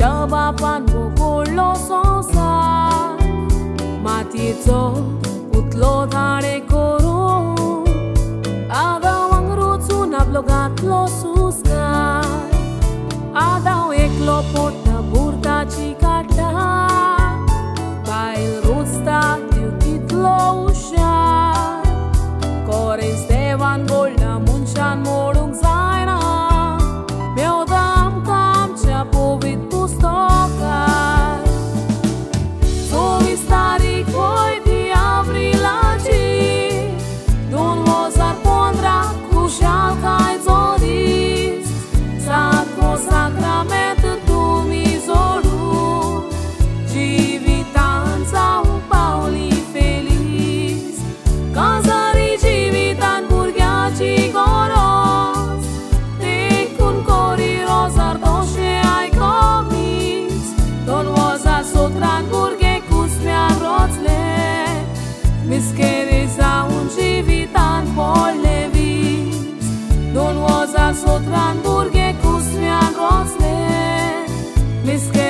Shabapan गोकुलो संसार मातीचो पुतलो धाडे करून आगां वांगरूचून आपलो घातलो mis que